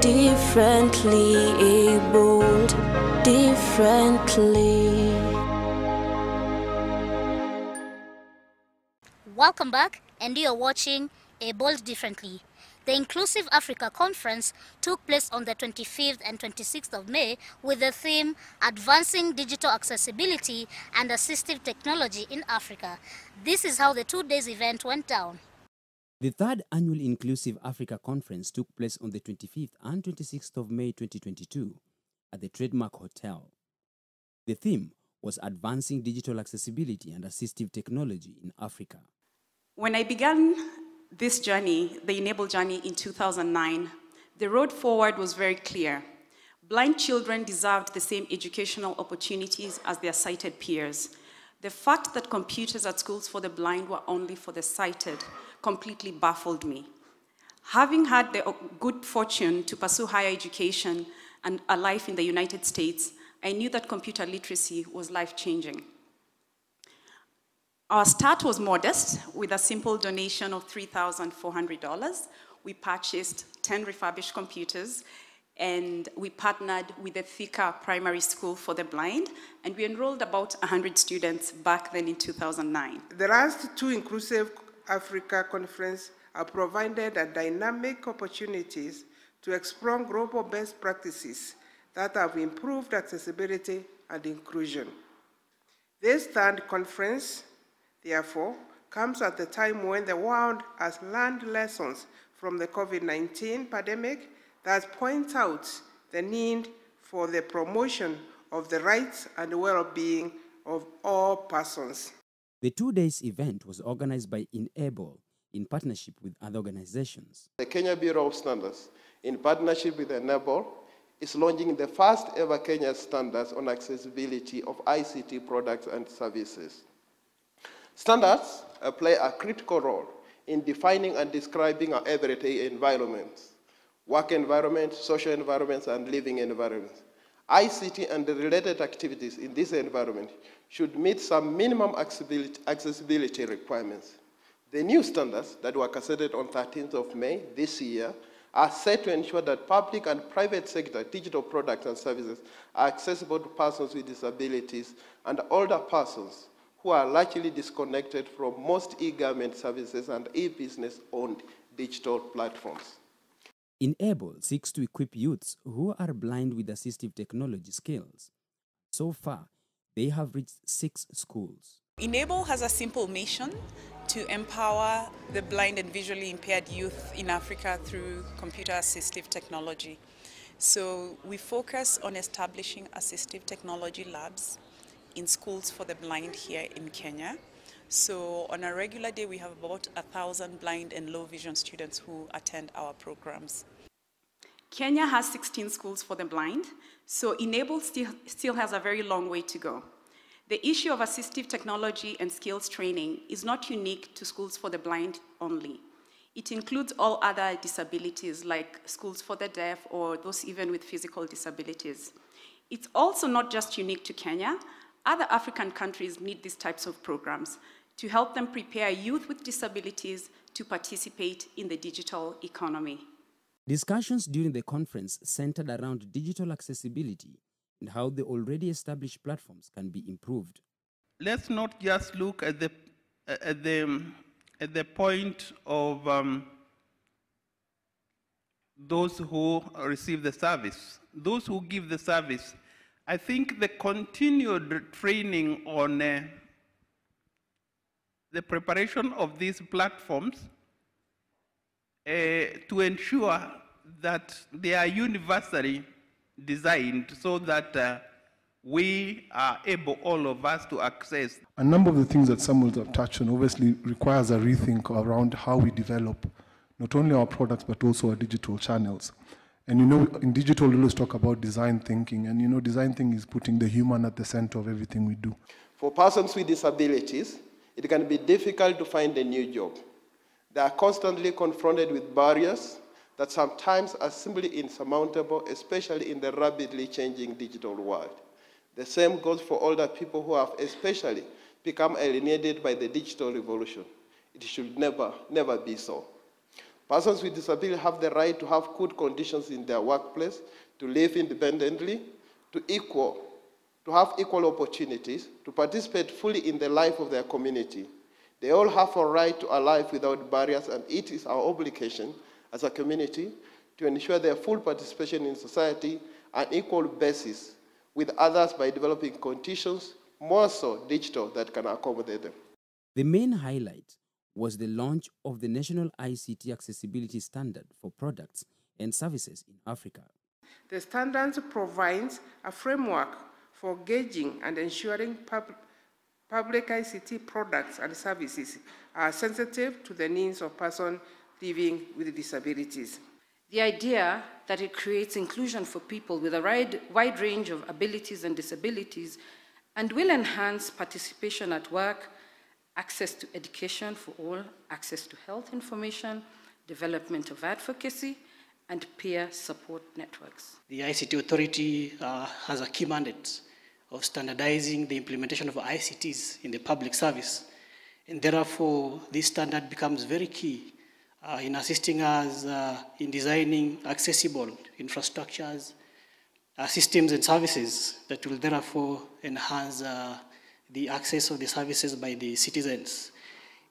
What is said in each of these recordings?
differently eh, abled differently. Welcome back, and you are watching Abled Differently. The Inclusive Africa Conference took place on the 25th and 26th of May with the theme Advancing Digital Accessibility and Assistive Technology in Africa. This is how the two days event went down. The third annual Inclusive Africa Conference took place on the 25th and 26th of May 2022 at the Trademark Hotel. The theme was Advancing Digital Accessibility and Assistive Technology in Africa. When I began this journey, the inABLE journey in 2009, the road forward was very clear. Blind children deserved the same educational opportunities as their sighted peers. The fact that computers at schools for the blind were only for the sighted completely baffled me. Having had the uh, good fortune to pursue higher education and a life in the United States, I knew that computer literacy was life-changing. Our start was modest with a simple donation of $3,400. We purchased 10 refurbished computers and we partnered with the Thika Primary School for the Blind and we enrolled about 100 students back then in 2009. The last two inclusive Africa conference have provided a dynamic opportunities to explore global best practices that have improved accessibility and inclusion. This third conference, therefore, comes at the time when the world has learned lessons from the COVID-19 pandemic that point out the need for the promotion of the rights and well-being of all persons. The two days event was organized by inABLE in partnership with other organizations. The Kenya Bureau of Standards, in partnership with inABLE, is launching the first ever Kenya standards on accessibility of ICT products and services. Standards uh, play a critical role in defining and describing our everyday environments, work environments, social environments, and living environments. ICT and the related activities in this environment should meet some minimum accessibility, requirements. The new standards that were gazetted on 13th of May this year are set to ensure that public and private sector digital products and services are accessible to persons with disabilities and older persons who are largely disconnected from most e-government services and e-business owned digital platforms. inABLE seeks to equip youths who are blind with assistive technology skills. So far, they have reached six schools. inABLE has a simple mission to empower the blind and visually impaired youth in Africa through computer assistive technology. So we focus on establishing assistive technology labs in schools for the blind here in Kenya. So on a regular day, we have about a thousand blind and low vision students who attend our programs. Kenya has 16 schools for the blind, so inABLE still, still has a very long way to go. The issue of assistive technology and skills training is not unique to schools for the blind only. It includes all other disabilities like schools for the deaf or those even with physical disabilities. It's also not just unique to Kenya. Other African countries need these types of programs to help them prepare youth with disabilities to participate in the digital economy. Discussions during the conference centered around digital accessibility and how the already established platforms can be improved. Let's not just look at the, at the, at the point of um, those who receive the service, those who give the service. I think the continued training on uh, the preparation of these platforms to ensure that they are universally designed so that uh, we are able, all of us, to access. A number of the things that Samuel have touched on obviously requires a rethink around how we develop not only our products but also our digital channels. And you know, in digital, we always talk about design thinking, and you know, design thinking is putting the human at the center of everything we do. For persons with disabilities, it can be difficult to find a new job. They are constantly confronted with barriers that sometimes are simply insurmountable, especially in the rapidly changing digital world. The same goes for older people who have especially become alienated by the digital revolution. It should never, never be so. Persons with disability have the right to have good conditions in their workplace, to live independently, to equal, to have equal opportunities, to participate fully in the life of their community. They all have a right to a life without barriers, and it is our obligation as a community to ensure their full participation in society on equal basis with others by developing conditions, more so digital, that can accommodate them. The main highlight was the launch of the National ICT Accessibility Standard for products and services in Africa. The standards provides a framework for gauging and ensuring pub public ICT products and services are sensitive to the needs of persons living with disabilities. The idea that it creates inclusion for people with a wide, wide range of abilities and disabilities and will enhance participation at work, access to education for all, access to health information, development of advocacy, and peer support networks. The ICT Authority uh, has a key mandate of standardizing the implementation of ICTs in the public service. And therefore, this standard becomes very key uh, in assisting us uh, in designing accessible infrastructures, uh, systems and services that will therefore enhance uh, the access of the services by the citizens.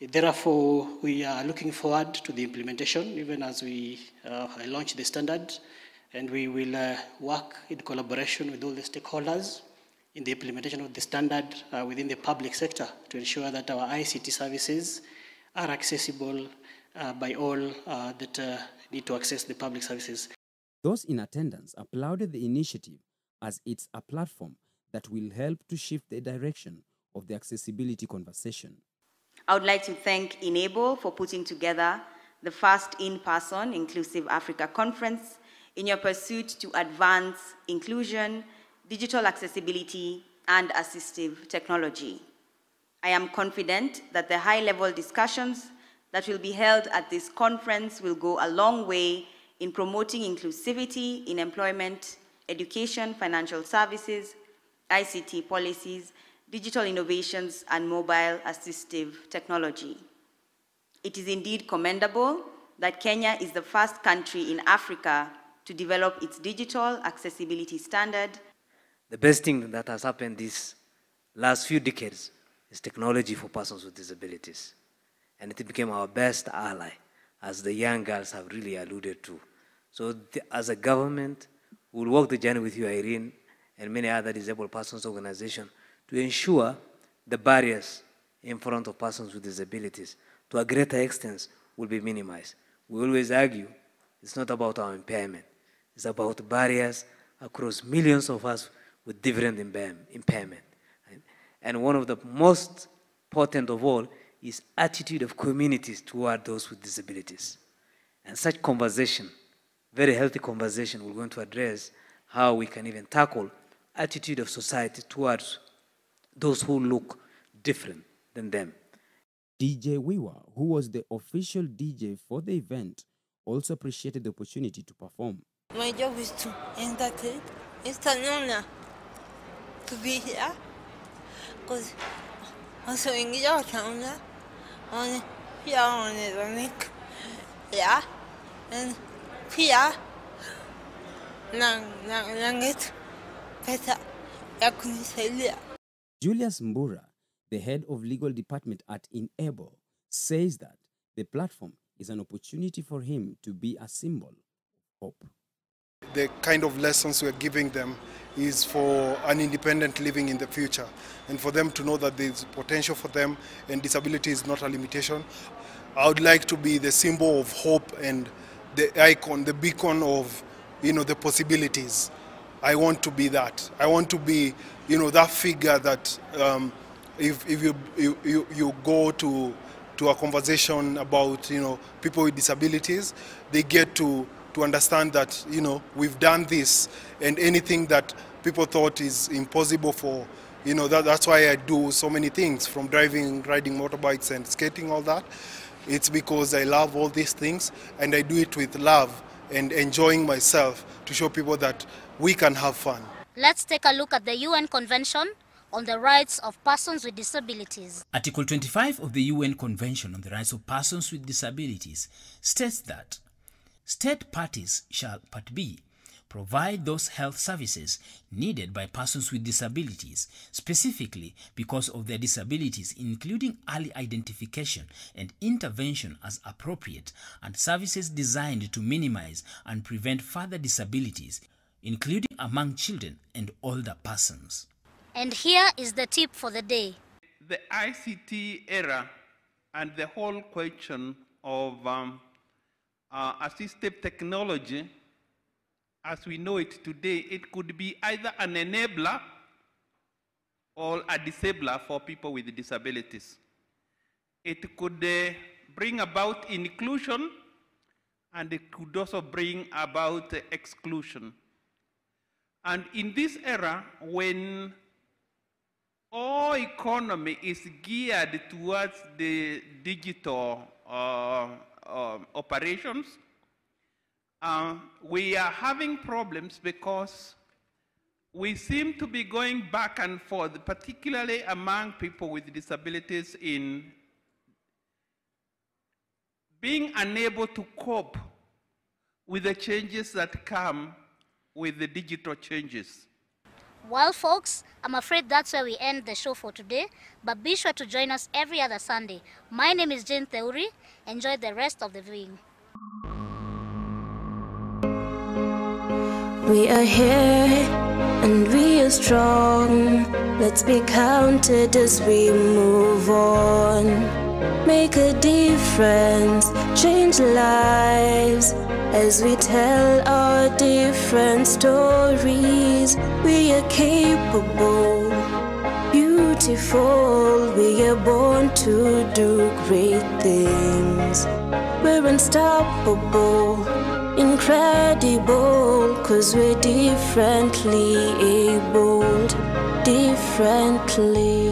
Therefore, we are looking forward to the implementation, even as we uh, launch the standard, and we will uh, work in collaboration with all the stakeholders in the implementation of the standard uh, within the public sector to ensure that our ICT services are accessible uh, by all uh, that uh, need to access the public services. Those in attendance applauded the initiative as it's a platform that will help to shift the direction of the accessibility conversation. I would like to thank inABLE for putting together the first in-person Inclusive Africa Conference in your pursuit to advance inclusion, digital accessibility, and assistive technology. I am confident that the high-level discussions that will be held at this conference will go a long way in promoting inclusivity in employment, education, financial services, ICT policies, digital innovations, and mobile assistive technology. It is indeed commendable that Kenya is the first country in Africa to develop its digital accessibility standard. The best thing that has happened these last few decades is technology for persons with disabilities. And it became our best ally, as the young girls have really alluded to. So the, as a government, we'll walk the journey with you, Irene, and many other disabled persons organizations to ensure the barriers in front of persons with disabilities to a greater extent will be minimized. We always argue it's not about our impairment. It's about barriers across millions of us with different impairment. And one of the most potent of all is attitude of communities toward those with disabilities. And such conversation, very healthy conversation, we're going to address how we can even tackle attitude of society towards those who look different than them. DJ Wiwa, who was the official DJ for the event, also appreciated the opportunity to perform. My job is to entertain. It's an honor to be here because also in your town, on here on the link, yeah, and here, nang nang langit, better, ya kunisaidia. Julius Mbura, the head of legal department at Enable, says that the platform is an opportunity for him to be a symbol of hope. The kind of lessons we're giving them is for an independent living in the future and for them to know that there's potential for them and disability is not a limitation. I would like to be the symbol of hope and the icon, the beacon of you know the possibilities. I want to be that. I want to be you know that figure that um, if, if you, you, you go to to a conversation about you know people with disabilities, they get to to understand that you know we've done this and anything that people thought is impossible for you know that, that's why I do so many things from driving riding motorbikes and skating all that it's because I love all these things and I do it with love and enjoying myself to show people that we can have fun Let's take a look at the UN Convention on the rights of persons with disabilities. Article 25 of the UN Convention on the Rights of Persons with Disabilities states that state parties shall, part B, provide those health services needed by persons with disabilities, specifically because of their disabilities, including early identification and intervention as appropriate, and services designed to minimize and prevent further disabilities, including among children and older persons. And here is the tip for the day. The ICT era and the whole question of um, uh, assistive technology as we know it today, it could be either an enabler or a disabler for people with disabilities. It could uh, bring about inclusion and it could also bring about uh, exclusion. And in this era, when all economy is geared towards the digital uh, uh operations, uh, we are having problems because we seem to be going back and forth, particularly among people with disabilities, in being unable to cope with the changes that come with the digital changes. Well, folks, I'm afraid that's where we end the show for today, but be sure to join us every other Sunday. My name is Jane Theuri. Enjoy the rest of the viewing. We are here and we are strong. Let's be counted as we move on. Make a difference, change lives as we tell our different stories. We are capable, beautiful. We are born to do great things. We're unstoppable incredible cause we're differently abled differently